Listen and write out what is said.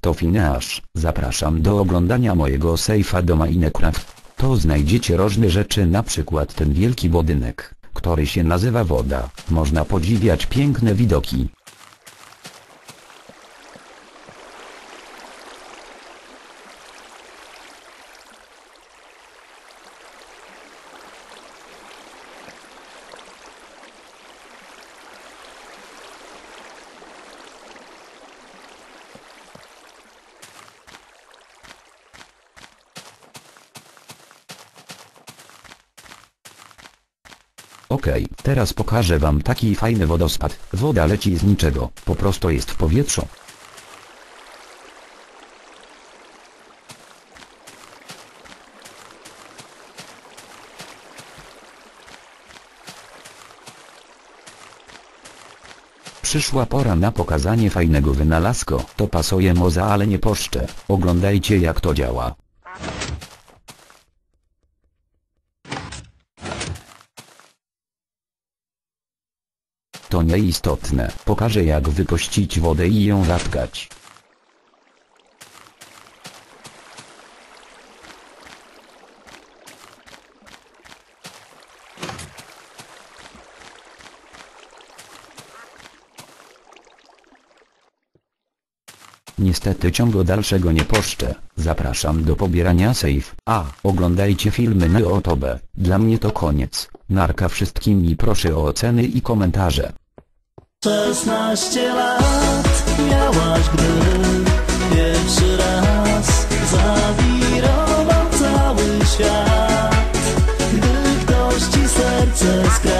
To Fineasz. Zapraszam do oglądania mojego sejfa do Minecraft. To znajdziecie różne rzeczy na przykład ten wielki budynek, który się nazywa woda. Można podziwiać piękne widoki. Okej, teraz pokażę wam taki fajny wodospad. Woda leci z niczego, po prostu jest w powietrzu. Przyszła pora na pokazanie fajnego wynalazku. To pasuje moza ale nie poszczę. Oglądajcie jak to działa. To nieistotne. Pokażę jak wypuścić wodę i ją zatkać. Niestety ciągu dalszego nie poszczę. Zapraszam do pobierania save. A, oglądajcie filmy na YouTube. Dla mnie to koniec. Narka wszystkim i proszę o oceny i komentarze. 16 lat miałaś, gdy pierwszy raz zawirował cały świat, gdy ktoś ci serce skręcił.